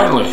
finally.